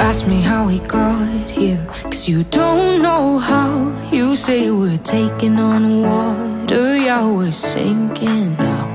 ask me how we got here. Cause you don't know how You say we're taking on water. Yeah, we're sinking now.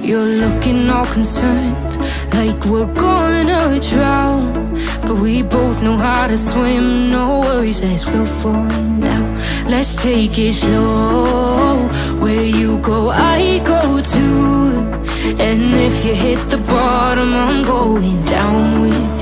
You're looking all concerned Like we're gonna drown. But we both know how to swim. No worries as we'll find out. Let's take it slow. Where you go, I go too. And if you hit the bottom I'm going down with you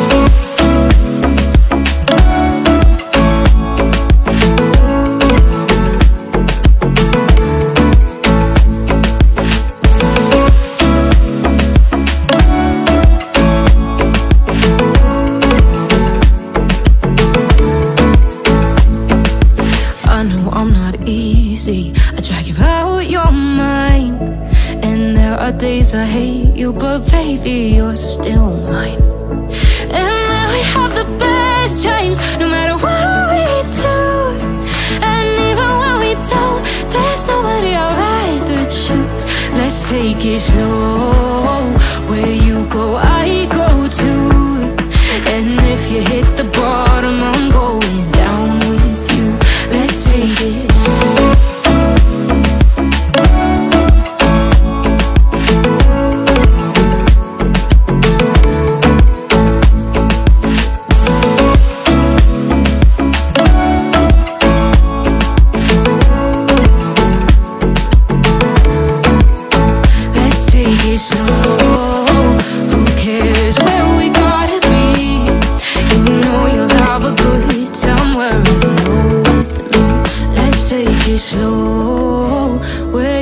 I drag you out your mind. And there are days I hate you But baby, you're still mine. And then we have the best times No matter what we do. And even when we don't There's nobody I'd rather choose. Let's take it slow